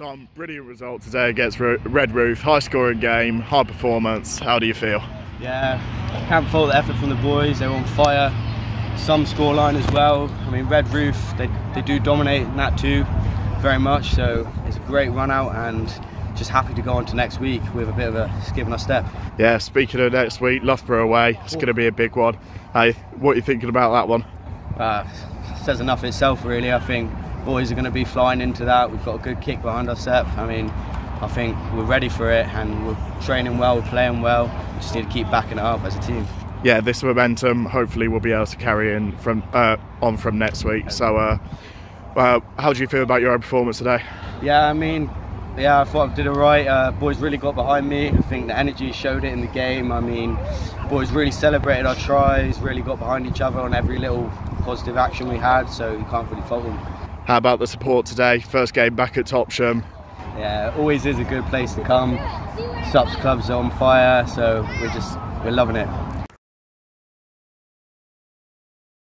Tom, brilliant result today against Redruth. High scoring game, high performance. How do you feel? Yeah, can't fault the effort from the boys. They're on fire. Some scoreline as well. I mean, Redruth, they, they do dominate in that too, very much. So it's a great run out and just happy to go on to next week with a bit of a skip in our step. Yeah, speaking of next week, Loughborough away. It's going to be a big one. Hey, what are you thinking about that one? Uh, says enough itself, really. I think boys are going to be flying into that. We've got a good kick behind our step. I mean, I think we're ready for it and we're training well, we're playing well. We just need to keep backing it up as a team. Yeah, this momentum hopefully we'll be able to carry in from uh, on from next week. So, uh, uh, how do you feel about your own performance today? Yeah, I mean, yeah, I thought I did it right. Uh, boys really got behind me. I think the energy showed it in the game. I mean, boys really celebrated our tries, really got behind each other on every little positive action we had. So you can't really fault them. How about the support today? First game back at Topsham. Yeah, always is a good place to come. Sups clubs are on fire, so we're just we're loving it.